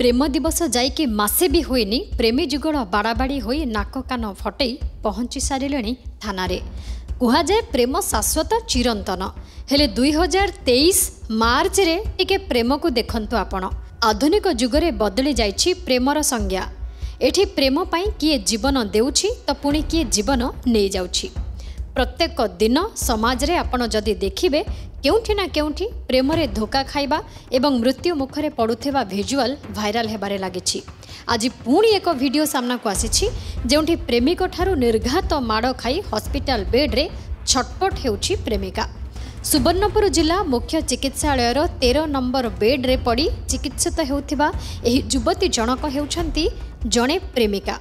ପ୍ରେମ ଦିବସ ଯାଇକି ମାସେ ବି ହୋଇନି ପ୍ରେମୀ ଯୁଗଳ ବାଡ଼ାବାଡ଼ି ହୋଇ ନାକ କାନ ଫଟେଇ ପହଞ୍ଚି ସାରିଲେଣି ଥାନାରେ କୁହାଯାଏ ପ୍ରେମ ଶାଶ୍ୱତ ଚିରନ୍ତନ ହେଲେ ଦୁଇହଜାର ତେଇଶ ମାର୍ଚ୍ଚରେ ଟିକେ ପ୍ରେମକୁ ଦେଖନ୍ତୁ ଆପଣ ଆଧୁନିକ ଯୁଗରେ ବଦଳି ଯାଇଛି ପ୍ରେମର ସଂଜ୍ଞା ଏଠି ପ୍ରେମ ପାଇଁ କିଏ ଜୀବନ ଦେଉଛି ତ ପୁଣି କିଏ ଜୀବନ ନେଇଯାଉଛି ପ୍ରତ୍ୟେକ ଦିନ ସମାଜରେ ଆପଣ ଯଦି ଦେଖିବେ କେଉଁଠି ନା କେଉଁଠି ପ୍ରେମରେ ଧୋକା ଖାଇବା ଏବଂ ମୃତ୍ୟୁ ମୁଖରେ ପଡ଼ୁଥିବା ଭିଜୁଆଲ୍ ଭାଇରାଲ୍ ହେବାରେ ଲାଗିଛି ଆଜି ପୁଣି ଏକ ଭିଡ଼ିଓ ସାମ୍ନାକୁ ଆସିଛି ଯେଉଁଠି ପ୍ରେମିକଠାରୁ ନିର୍ଘାତ ମାଡ଼ ଖାଇ ହସ୍ପିଟାଲ ବେଡ଼୍ରେ ଛଟପଟ ହେଉଛି ପ୍ରେମିକା ସୁବର୍ଣ୍ଣପୁର ଜିଲ୍ଲା ମୁଖ୍ୟ ଚିକିତ୍ସାଳୟର ତେର ନମ୍ବର ବେଡ଼୍ରେ ପଡ଼ି ଚିକିତ୍ସିତ ହେଉଥିବା ଏହି ଯୁବତୀ ଜଣକ ହେଉଛନ୍ତି ଜଣେ ପ୍ରେମିକା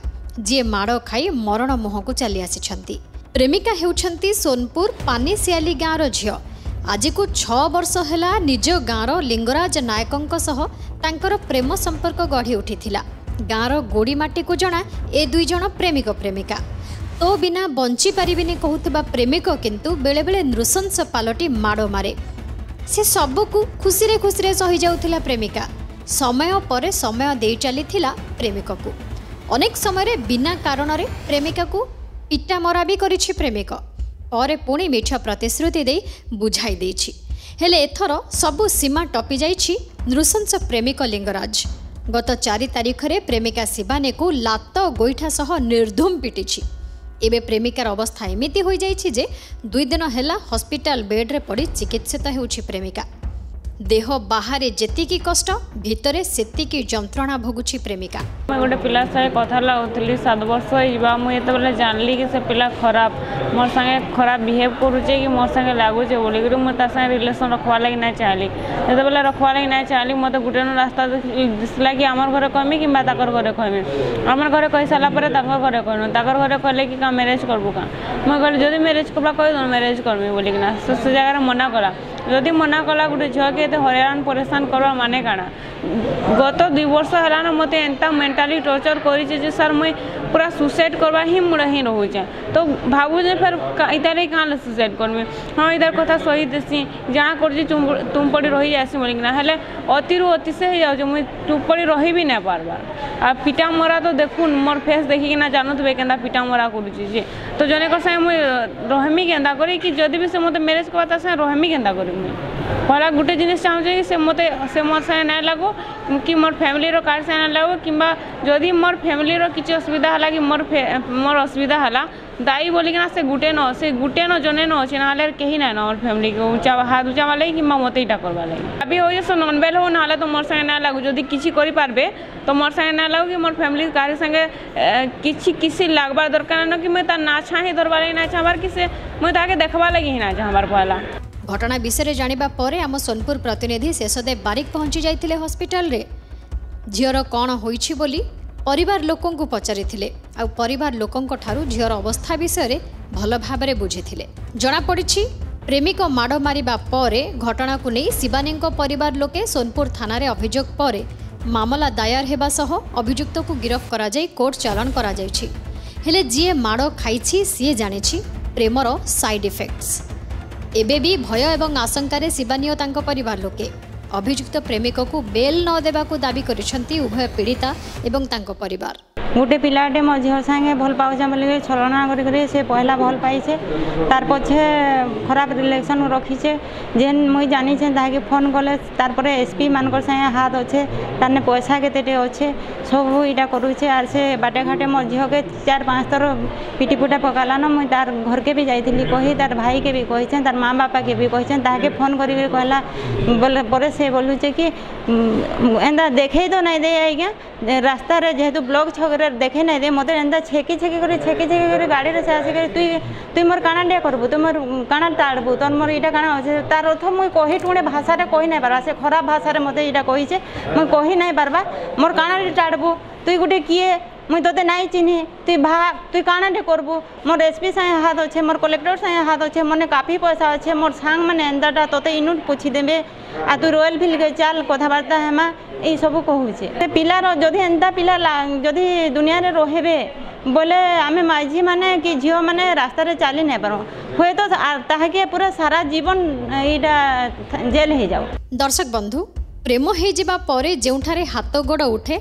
ଯିଏ ମାଡ଼ ଖାଇ ମରଣ ମୁହଁକୁ ଚାଲି ଆସିଛନ୍ତି ପ୍ରେମିକା ହେଉଛନ୍ତି ସୋନପୁର ପାନିସିଆଲି ଗାଁର ଝିଅ ଆଜିକୁ ଛଅ ବର୍ଷ ହେଲା ନିଜ ଗାଁର ଲିଙ୍ଗରାଜ ନାୟକଙ୍କ ସହ ତାଙ୍କର ପ୍ରେମ ସମ୍ପର୍କ ଗଢ଼ି ଉଠିଥିଲା ଗାଁର ଗୋଡ଼ିମାଟିକୁ ଜଣା ଏ ଦୁଇଜଣ ପ୍ରେମିକ ପ୍ରେମିକା ତୋ ବିନା ବଞ୍ଚିପାରିବିନି କହୁଥିବା ପ୍ରେମିକ କିନ୍ତୁ ବେଳେବେଳେ ନୃଶଂସ ପାଲଟି ମାଡ଼ ମାରେ ସେ ସବୁକୁ ଖୁସିରେ ଖୁସିରେ ସହି ଯାଉଥିଲା ପ୍ରେମିକା ସମୟ ପରେ ସମୟ ଦେଇ ଚାଲିଥିଲା ପ୍ରେମିକକୁ ଅନେକ ସମୟରେ ବିନା କାରଣରେ ପ୍ରେମିକାକୁ ଇଟାମରା ବି କରିଛି ପ୍ରେମିକ ପରେ ପୁଣି ମିଛ ପ୍ରତିଶ୍ରୁତି ଦେଇ ବୁଝାଇ ଦେଇଛି ହେଲେ ଏଥର ସବୁ ସୀମା ଟପିଯାଇଛି ନୃଶଂସ ପ୍ରେମିକ ଲିଙ୍ଗରାଜ ଗତ ଚାରି ତାରିଖରେ ପ୍ରେମିକା ଶିବାନୀକୁ ଲାତ ଗୋଇଠା ସହ ନିର୍ଦ୍ଧୁମ ପିଟିଛି ଏବେ ପ୍ରେମିକାର ଅବସ୍ଥା ଏମିତି ହୋଇଯାଇଛି ଯେ ଦୁଇ ଦିନ ହେଲା ହସ୍ପିଟାଲ ବେଡ୍ରେ ପଡ଼ି ଚିକିତ୍ସିତ ହେଉଛି ପ୍ରେମିକା দেহ বাহারে যেতিকি কষ্ট ভিতরে সেতিকি যন্ত্রণা ভোগুছি প্রেমিকা मैं गोटे पिला संगे कथा लगुली सात वर्ष होगा मुझे बेले जानली कि से पिला खराब मोर संगे खराब बिहेव करुचे कि मोर संगे लगुचे बोलिक मुझे संगे रिलेसन रखवा लगी ना चाहली जो बेले रखवा लगी ना चाहली मत गोटे रास्ता दिशला कि आम घर कहमी कि घरे कहमी आम घर कही सारापर घरे कहनु तर घरे कहले कि क्या म्यारेज करबू क्या मुझे कहली जदि म्यारेज करवा कहीदन म्यारेज करमी बोलिकिना से जगार मना कला ଯଦି ମନା କଲା ଗୋଟେ ଝିଅକେ ଏତେ ହଇରାଣ ପରେଶାନ କରବାର୍ ମାନେ କାଣା ଗତ ଦୁଇ ବର୍ଷ ହେଲାନ ମୋତେ ଏନ୍ତା ମେଣ୍ଟାଲି ଟର୍ଚର୍ କରିଛେ ଯେ ସାର୍ ମୁଇଁ ପୁରା ସୁସାଇଡ଼୍ କରବା ହିଁ ମୁଡ଼େ ହିଁ ରହୁଛେ ତ ଭାବୁଛେ ଫେର୍ ଇତାରେ କାଁଲେ ସୁସାଇଡ଼୍ କର୍ମି ହଁ ଇତାର କଥା ସହି ଦେସି ଯାହା କରୁଛି ତୁମ ପଡ଼ି ରହିଯାଏସି ବୋଲିକିନା ହେଲେ ଅତିରୁ ଅତିଶୟ ହେଇଯାଉଛେ ମୁଇଁ ତୁମ ପଡ଼ି ରହିବି ନାଇଁ ପାର୍ବା ଆଉ ପିଟା ମରା ତ ଦେଖୁନ୍ ମୋର ଫେସ୍ ଦେଖିକିନା ଜାଣୁଥିବେ କେନ୍ତା ପିଟା ମରା କରୁଛି ଯେ ତ ଜଣେକର ସାଙ୍ଗେ ମୁଇଁ ରହମି କେନ୍ତା କରି କି ଯଦି ବି ସେ ମୋତେ ମ୍ୟାରେଜ୍ କବା ତା ସାଙ୍ଗେ ରହମି କେନ୍ତା କରିବି गोटे जिन चाहिए मत मोर सा लगू कि मोर फैमिली कार सा कि जदि मोर फैमिली कि असुविधा है कि मोर मोर असुविधा है दायी बोलिकना से गुटे न से गुटे न जने न अच्छे ना कहीं ना मोर फैमिली के हाथ उचा लगे कि मत ही करवा लगे अभी हो जाए नन बेल हो ना तो मोर सा लगू जदि किसी पार्बे तो मोर सा लगू कि मोर फैमिली कार संगे किसी लगवा दरकार न कि मुझे ना छाँ ही दरबार लगे ना चाहबार कि मुझे ताकि लगे ही ना चाहबार पड़ा ঘটনা বিষয়ে জাঁয়া পরে আম সোনপুর প্রতিনিধি শেষদেব বারিক পঞ্চি যাই হসপিটাল ঝিওর কণ হয়েছি বলে পরিবার লোকଙ୍କୁ পচারিলে আবার লোকঠার ঝিওর অবস্থা বিষয়ে ভাল ভাবে বুঝিলে জনাপড়ি প্রেমিক মাড় মারিবা পরে ঘটনাকু নেই শিবানী পরিবার লোকে সোনপুর থানার অভিযোগ পরে মামলা দায়ার হওয়া সহ অভিযুক্ত গিরফ করা যাই কোর্ট চালাণ করা যাইছি হেলে যিয়ে মাড় খাইছি সি জানিছি প্রেমর সাইড ইফেক্টস ଏବେ ବି ଭୟ ଏବଂ ଆଶଙ୍କାରେ ଶିବାନୀ ଓ ତାଙ୍କ ପରିବାର ଲୋକେ ଅଭିଯୁକ୍ତ ପ୍ରେମିକକୁ ବେଲ୍ ନ ଦେବାକୁ ଦାବି କରିଛନ୍ତି ଉଭୟ ପୀଡ଼ିତା ଏବଂ ତାଙ୍କ ପରିବାର ଗୋଟେ ପିଲାଟେ ମୋ ଝିଅ ସାଙ୍ଗେ ଭଲ ପାଉଛେ ବୋଲିକରି ଛଳନା କରିକରି ସେ ପହିଲା ଭଲ ପାଇଛେ ତାର୍ ପଛେ ଖରାପ ରିଲେସନ୍ ରଖିଛେ ଯେନ୍ ମୁଇଁ ଜାଣିଛେ ତାହାକେ ଫୋନ୍ କଲେ ତାର୍ପରେ ଏସ୍ ପି ମାନଙ୍କର ସାଙ୍ଗେ ହାତ ଅଛେ ତାନେ ପଇସା କେତେଟେ ଅଛେ ସବୁ ଇଟା କରୁଛେ ଆର୍ ସେ ବାଟେ ଘାଟେ ମୋ ଝିଅକେ ଚାରି ପାଞ୍ଚ ଥର ପିଟି ପୁଟା ପକାଲାନ ମୁଇଁ ତାର୍ ଘରକେ ବି ଯାଇଥିଲି କହି ତାର୍ ଭାଇକେ ବି କହିଛେଁ ତାର୍ ମା ବାପାକେ ବି କହିଛେଁ ତାହାକେ ଫୋନ୍ କରିକିରି କହିଲା ବୋଲେ ପରେ ସେ ବୋଲୁଛେ କି ଏନ୍ତା ଦେଖେଇ ତ ନାଇଁ ଦେ ଆଜ୍ଞା ରାସ୍ତାରେ ଯେହେତୁ ବ୍ଲକ୍ ଛକରେ ପୁରା ଦେଖେଇ ନାଇଁ ଦେ ମୋତେ ଏନ୍ତା ଛେକି ଛେକି କରି ଛେକି ଛେକି କରି ଗାଡ଼ିରେ ସେ ଆସିକରି ତୁଇ ତୁଇ ମୋର କାଣା ଡିଆ କରିବୁ ତୁଇ ମୋର କାଣା ତାଡ଼ବୁ ତୋର ମୋର ଏଇଟା କାଣା ଅଛେ ତାର ଅର୍ଥ ମୁଇଁ କହି ଟୁଣେ ଭାଷାରେ କହି ନାଇଁ ପାର୍ବା ସେ ଖରାପ ଭାଷାରେ ମୋତେ ଏଇଟା କହିଛେ ମୁଇଁ କହି ନାଇଁ ପାର୍ବା ମୋର କାଣାରେ ତାଡ଼ବୁ ତୁଇ ଗୋଟେ କିଏ মুই তোতে নাই চিহ্নি তুই ভাগ তুই কাণাটে করবু মোর এসপি সাথে হাত অছে মোর কলেক্টর সাথে হাত অছে মনে কাফি পয়সা অছে মোর সাং মানে এন্দাটা তোতে ইনুট পুছি দেবে আর তুই রয়েল ফিল্ডকে চাল কথাবার্তা হেমা এইসবু কহুছে পিলার যদি এন্তা পিলা যদি দুনিয়ারে রহেবে বলে আমি মাঝি মানে কি ঝিও মানে রাস্তায় চালি নাই পারো হয়তো তাহাকে পুরা সারা জীবন এইটা জেল হয়ে যাও দর্শক বন্ধু প্রেম হয়ে যাওয়া পরে যেউঠারে হাত গোড় উঠে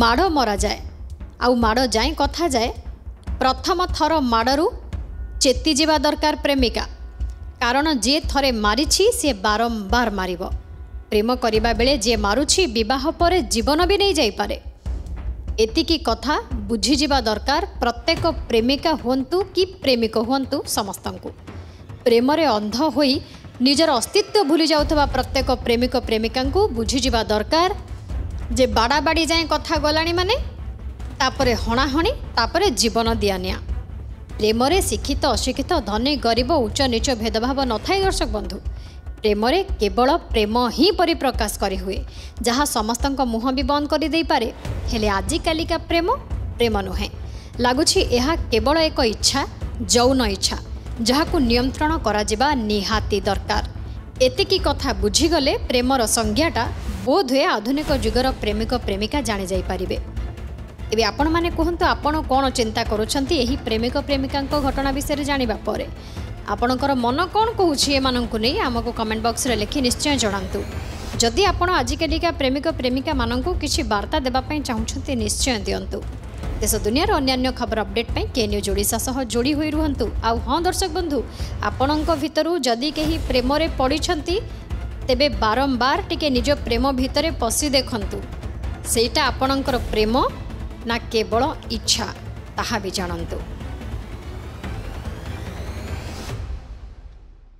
মাড় মরা যায় ଆଉ ମାଡ଼ ଯାଏଁ କଥା ଯାଏ ପ୍ରଥମ ଥର ମାଡ଼ରୁ ଚେତିଯିବା ଦରକାର ପ୍ରେମିକା କାରଣ ଯିଏ ଥରେ ମାରିଛି ସିଏ ବାରମ୍ବାର ମାରିବ ପ୍ରେମ କରିବା ବେଳେ ଯିଏ ମାରୁଛି ବିବାହ ପରେ ଜୀବନ ବି ନେଇଯାଇପାରେ ଏତିକି କଥା ବୁଝିଯିବା ଦରକାର ପ୍ରତ୍ୟେକ ପ୍ରେମିକା ହୁଅନ୍ତୁ କି ପ୍ରେମିକ ହୁଅନ୍ତୁ ସମସ୍ତଙ୍କୁ ପ୍ରେମରେ ଅନ୍ଧ ହୋଇ ନିଜର ଅସ୍ତିତ୍ୱ ଭୁଲି ଯାଉଥିବା ପ୍ରତ୍ୟେକ ପ୍ରେମିକ ପ୍ରେମିକାଙ୍କୁ ବୁଝିଯିବା ଦରକାର ଯେ ବାଡ଼ାବାଡ଼ି ଯାଏଁ କଥା ଗଲାଣି ମାନେ ତାପରେ ହଣାହଣି ତାପରେ ଜୀବନ ଦିଆନିଆ ପ୍ରେମରେ ଶିକ୍ଷିତ ଅଶିକ୍ଷିତ ଧନୀ ଗରିବ ଉଚ୍ଚ ନୀଚ ଭେଦଭାବ ନଥାଏ ଦର୍ଶକ ବନ୍ଧୁ ପ୍ରେମରେ କେବଳ ପ୍ରେମ ହିଁ ପରିପ୍ରକାଶ କରିହୁଏ ଯାହା ସମସ୍ତଙ୍କ ମୁହଁ ବି ବନ୍ଦ କରିଦେଇପାରେ ହେଲେ ଆଜିକାଲିକା ପ୍ରେମ ପ୍ରେମ ନୁହେଁ ଲାଗୁଛି ଏହା କେବଳ ଏକ ଇଚ୍ଛା ଯୌନ ଇଚ୍ଛା ଯାହାକୁ ନିୟନ୍ତ୍ରଣ କରାଯିବା ନିହାତି ଦରକାର ଏତିକି କଥା ବୁଝିଗଲେ ପ୍ରେମର ସଂଜ୍ଞାଟା ବୋଧହୁଏ ଆଧୁନିକ ଯୁଗର ପ୍ରେମିକ ପ୍ରେମିକା ଜାଣିଯାଇପାରିବେ এবে আপনার কুহতু আপনার কোণ চিন্তা করছেন এই প্রেমিক প্রেমিকা ঘটনা বিষয়ে জাঁয়া পরে আপনার মন কোণ কুচি এমনকু নিয়ে আমাকে কমেন্ট বক্সরে লিখি নিশ্চয় জনাতু যদি আপনার আজিকালিকা প্রেমিক প্রেমিকা মানুষ কিছু বার্তা দেওয়া চাহুমান নিশ্চয় দিও দেশ দুনিয়ার অন্যান্য খবর অপডেট কে নিউজ ওড়শা সহ যোড়ি হয়ে রুহতু আউ বন্ধু আপনার ভিতর যদি কে প্রেমরে পড়ছেন তেবে বারম্বার টিকে নিজ প্রেম ভিতরে পশি দেখন্তু সেইটা আপনার প্রেম ନା କେବଳ ଇଚ୍ଛା ତାହା ବି ଜାଣନ୍ତୁ